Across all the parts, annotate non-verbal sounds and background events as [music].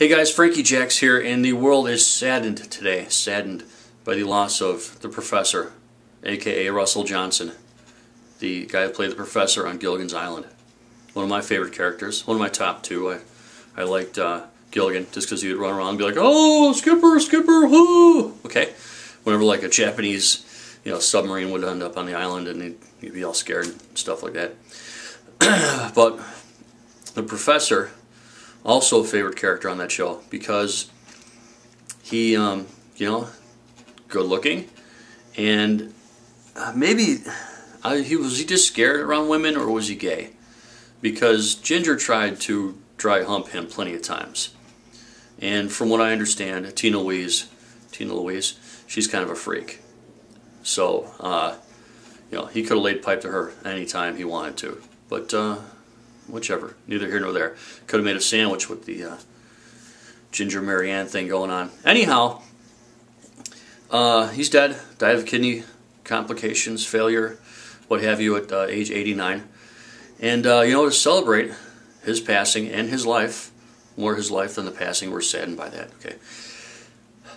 Hey guys, Frankie Jax here, and the world is saddened today, saddened by the loss of the professor, aka Russell Johnson, the guy who played the professor on Gilligan's Island. One of my favorite characters, one of my top two. I, I liked uh, Gilligan just because he would run around and be like, "Oh, Skipper, Skipper, whoo!" Okay, whenever like a Japanese, you know, submarine would end up on the island, and he'd, he'd be all scared and stuff like that. [clears throat] but the professor also a favorite character on that show because he, um, you know, good looking, and uh, maybe uh, he was he just scared around women or was he gay? Because Ginger tried to dry hump him plenty of times, and from what I understand, Tina Louise, Tina Louise, she's kind of a freak. So, uh, you know, he could have laid pipe to her anytime he wanted to, but. Whichever. Neither here nor there. Could have made a sandwich with the uh, Ginger Mary Ann thing going on. Anyhow, uh, he's dead. Died of kidney complications, failure, what have you, at uh, age 89. And, uh, you know, to celebrate his passing and his life, more his life than the passing, we're saddened by that. Okay.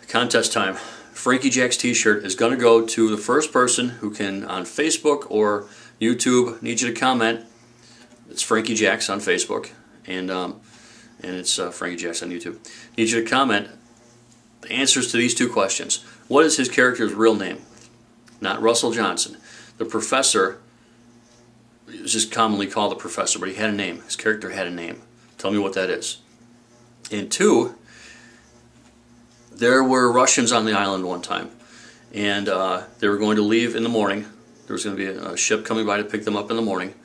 Contest time. Frankie Jax t-shirt is going to go to the first person who can, on Facebook or YouTube, need you to comment it's Frankie Jax on Facebook, and um, and it's uh, Frankie Jax on YouTube. Need you to comment the answers to these two questions. What is his character's real name? Not Russell Johnson. The professor is just commonly called the professor, but he had a name. His character had a name. Tell me what that is. And two, there were Russians on the island one time, and uh, they were going to leave in the morning. There was going to be a ship coming by to pick them up in the morning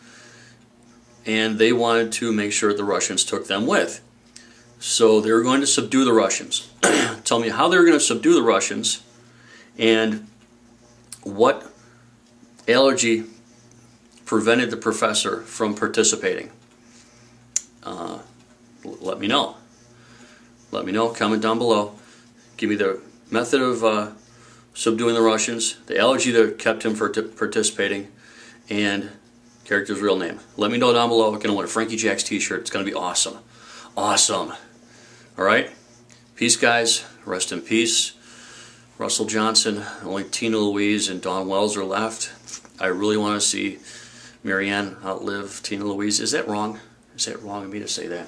and they wanted to make sure the Russians took them with. So they were going to subdue the Russians. [clears throat] Tell me how they were going to subdue the Russians and what allergy prevented the professor from participating. Uh, let me know. Let me know. Comment down below. Give me the method of uh, subduing the Russians, the allergy that kept him from participating, and character's real name. Let me know down below. To win a Frankie Jax t-shirt. It's going to be awesome. Awesome. All right? Peace, guys. Rest in peace. Russell Johnson, only Tina Louise and Dawn Wells are left. I really want to see Mary Ann outlive Tina Louise. Is that wrong? Is that wrong of me to say that?